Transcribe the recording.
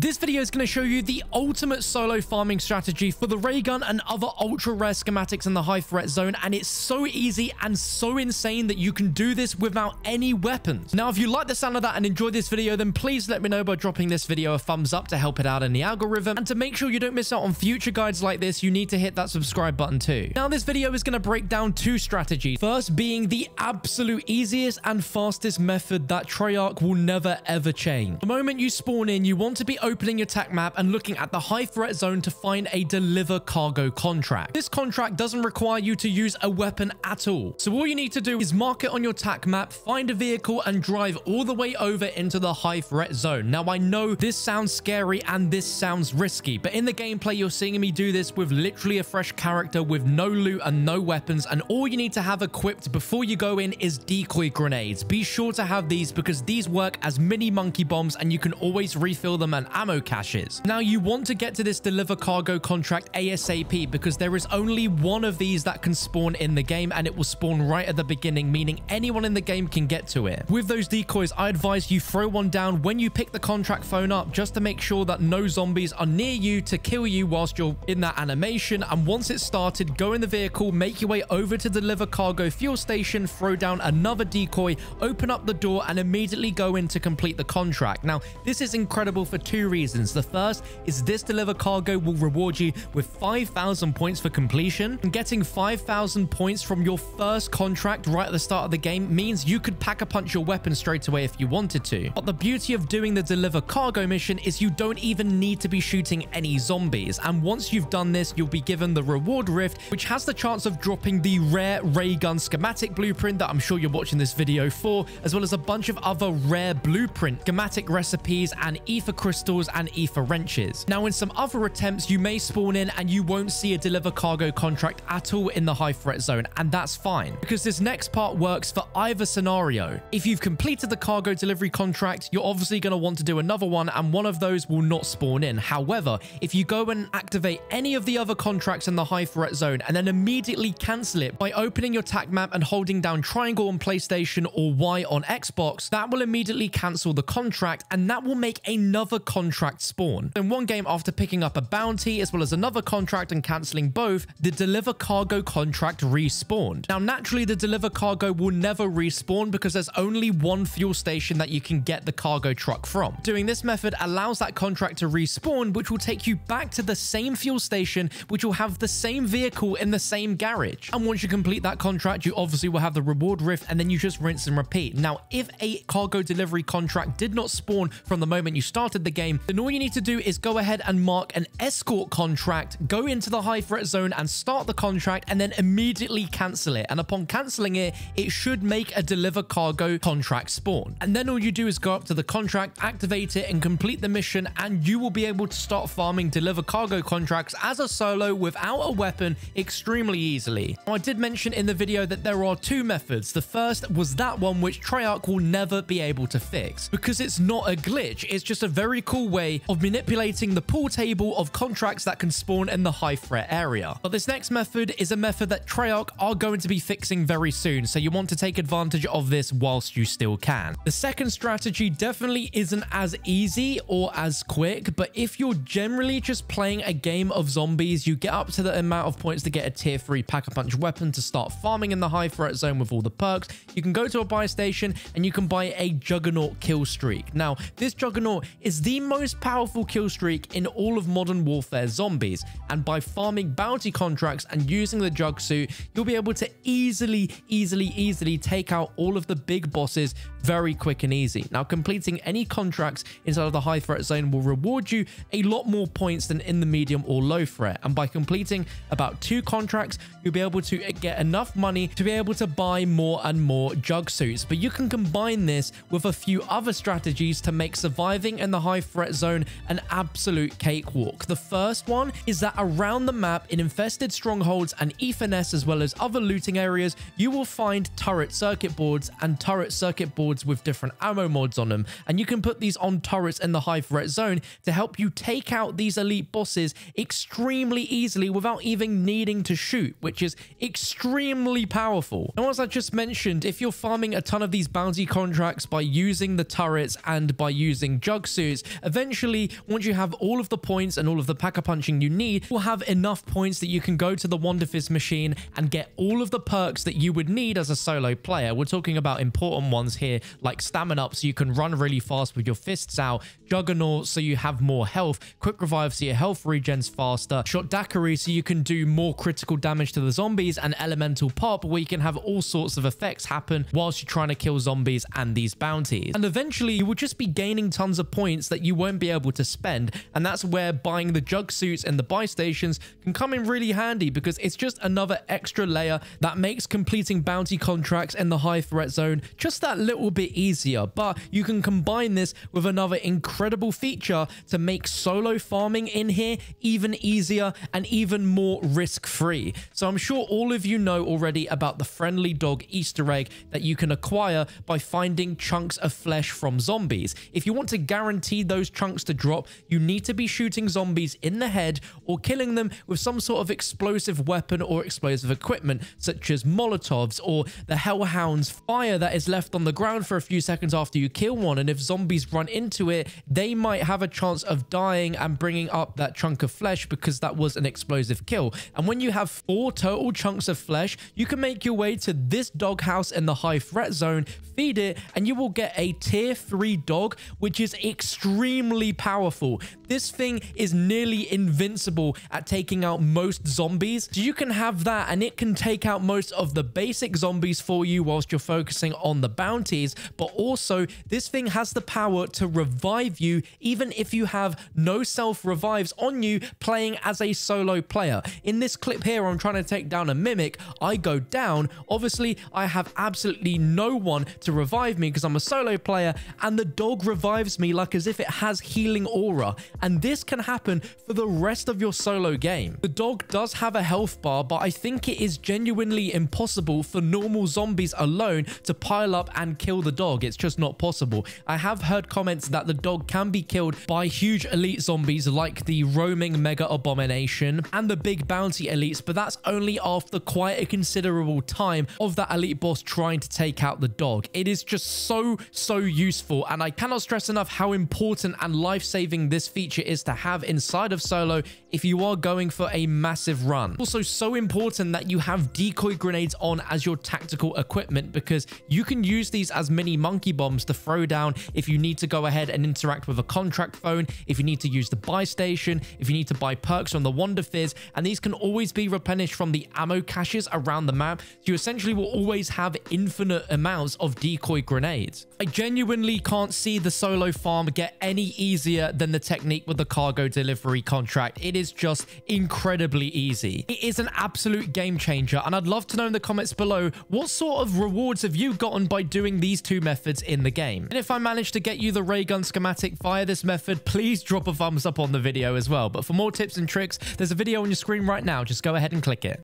This video is going to show you the ultimate solo farming strategy for the ray gun and other ultra rare schematics in the high threat zone and it's so easy and so insane that you can do this without any weapons. Now if you like the sound of that and enjoy this video then please let me know by dropping this video a thumbs up to help it out in the algorithm and to make sure you don't miss out on future guides like this you need to hit that subscribe button too. Now this video is going to break down two strategies. First being the absolute easiest and fastest method that Treyarch will never ever change. The moment you spawn in you want to be opening your TAC map and looking at the high threat zone to find a deliver cargo contract. This contract doesn't require you to use a weapon at all. So all you need to do is mark it on your TAC map, find a vehicle and drive all the way over into the high threat zone. Now I know this sounds scary and this sounds risky, but in the gameplay you're seeing me do this with literally a fresh character with no loot and no weapons and all you need to have equipped before you go in is decoy grenades. Be sure to have these because these work as mini monkey bombs and you can always refill them and ammo caches. Now you want to get to this deliver cargo contract ASAP because there is only one of these that can spawn in the game and it will spawn right at the beginning, meaning anyone in the game can get to it. With those decoys, I advise you throw one down when you pick the contract phone up just to make sure that no zombies are near you to kill you whilst you're in that animation. And once it's started, go in the vehicle, make your way over to deliver cargo fuel station, throw down another decoy, open up the door and immediately go in to complete the contract. Now, this is incredible for two reasons. The first is this deliver cargo will reward you with 5,000 points for completion. And getting 5,000 points from your first contract right at the start of the game means you could pack a punch your weapon straight away if you wanted to. But the beauty of doing the deliver cargo mission is you don't even need to be shooting any zombies. And once you've done this, you'll be given the reward rift, which has the chance of dropping the rare ray gun schematic blueprint that I'm sure you're watching this video for, as well as a bunch of other rare blueprint, schematic recipes, and ether crystals and ether wrenches. Now, in some other attempts, you may spawn in and you won't see a deliver cargo contract at all in the high threat zone, and that's fine because this next part works for either scenario. If you've completed the cargo delivery contract, you're obviously going to want to do another one, and one of those will not spawn in. However, if you go and activate any of the other contracts in the high threat zone and then immediately cancel it by opening your TAC map and holding down triangle on PlayStation or Y on Xbox, that will immediately cancel the contract and that will make another contract spawn. In one game, after picking up a bounty as well as another contract and cancelling both, the deliver cargo contract respawned. Now, naturally, the deliver cargo will never respawn because there's only one fuel station that you can get the cargo truck from. Doing this method allows that contract to respawn, which will take you back to the same fuel station, which will have the same vehicle in the same garage. And once you complete that contract, you obviously will have the reward rift and then you just rinse and repeat. Now, if a cargo delivery contract did not spawn from the moment you started the game, then all you need to do is go ahead and mark an escort contract, go into the high threat zone and start the contract and then immediately cancel it. And upon canceling it, it should make a deliver cargo contract spawn. And then all you do is go up to the contract, activate it and complete the mission and you will be able to start farming deliver cargo contracts as a solo without a weapon extremely easily. Now, I did mention in the video that there are two methods. The first was that one which Treyarch will never be able to fix because it's not a glitch. It's just a very cool way of manipulating the pool table of contracts that can spawn in the high threat area. But this next method is a method that Treyarch are going to be fixing very soon, so you want to take advantage of this whilst you still can. The second strategy definitely isn't as easy or as quick, but if you're generally just playing a game of zombies, you get up to the amount of points to get a tier 3 pack-a-punch weapon to start farming in the high threat zone with all the perks, you can go to a buy station and you can buy a Juggernaut kill streak. Now, this Juggernaut is the most powerful kill streak in all of Modern Warfare zombies, and by farming bounty contracts and using the Jug suit, you'll be able to easily, easily, easily take out all of the big bosses very quick and easy. Now, completing any contracts inside of the high threat zone will reward you a lot more points than in the medium or low threat, and by completing about two contracts, you'll be able to get enough money to be able to buy more and more Jug suits. But you can combine this with a few other strategies to make surviving in the high threat zone an absolute cakewalk. The first one is that around the map in infested strongholds and Aether Nests as well as other looting areas, you will find turret circuit boards and turret circuit boards with different ammo mods on them. And you can put these on turrets in the high threat zone to help you take out these elite bosses extremely easily without even needing to shoot, which is extremely powerful. And as I just mentioned, if you're farming a ton of these bounty contracts by using the turrets and by using jug suits, eventually, once you have all of the points and all of the Pack-a-Punching you need, you'll have enough points that you can go to the Wonder Fizz machine and get all of the perks that you would need as a solo player. We're talking about important ones here, like Stamina Up, so you can run really fast with your fists out, Juggernaut, so you have more health, Quick Revive, so your health regens faster, Shot Daiquiri, so you can do more critical damage to the zombies, and Elemental Pop, where you can have all sorts of effects happen whilst you're trying to kill zombies and these bounties. And eventually, you will just be gaining tons of points that you won't be able to spend, and that's where buying the jug suits and the buy stations can come in really handy because it's just another extra layer that makes completing bounty contracts in the high threat zone just that little bit easier. But you can combine this with another incredible feature to make solo farming in here even easier and even more risk-free. So I'm sure all of you know already about the friendly dog Easter egg that you can acquire by finding chunks of flesh from zombies. If you want to guarantee those chunks to drop, you need to be shooting zombies in the head or killing them with some sort of explosive weapon or explosive equipment, such as Molotovs or the Hellhound's fire that is left on the ground for a few seconds after you kill one. And if zombies run into it, they might have a chance of dying and bringing up that chunk of flesh because that was an explosive kill. And when you have four total chunks of flesh, you can make your way to this doghouse in the high threat zone, feed it, and you will get a tier 3 dog, which is extremely powerful. This thing is nearly invincible at taking out most zombies. So you can have that and it can take out most of the basic zombies for you whilst you're focusing on the bounties. But also this thing has the power to revive you even if you have no self revives on you playing as a solo player. In this clip here, I'm trying to take down a mimic. I go down. Obviously, I have absolutely no one to revive me because I'm a solo player and the dog revives me like as if it has healing aura and this can happen for the rest of your solo game. The dog does have a health bar, but I think it is genuinely impossible for normal zombies alone to pile up and kill the dog. It's just not possible. I have heard comments that the dog can be killed by huge elite zombies like the roaming mega abomination and the big bounty elites, but that's only after quite a considerable time of that elite boss trying to take out the dog. It is just so, so useful, and I cannot stress enough how important and life-saving this feature is to have inside of solo if you are going for a massive run. Also so important that you have decoy grenades on as your tactical equipment because you can use these as mini monkey bombs to throw down if you need to go ahead and interact with a contract phone, if you need to use the buy station, if you need to buy perks on the Wonder Fizz, and these can always be replenished from the ammo caches around the map. So you essentially will always have infinite amounts of decoy grenades. I genuinely can't see the solo farm get any easier than the technique with the cargo delivery contract. It is just incredibly easy. It is an absolute game changer, and I'd love to know in the comments below what sort of rewards have you gotten by doing these two methods in the game. And if I managed to get you the ray gun schematic via this method, please drop a thumbs up on the video as well. But for more tips and tricks, there's a video on your screen right now. Just go ahead and click it.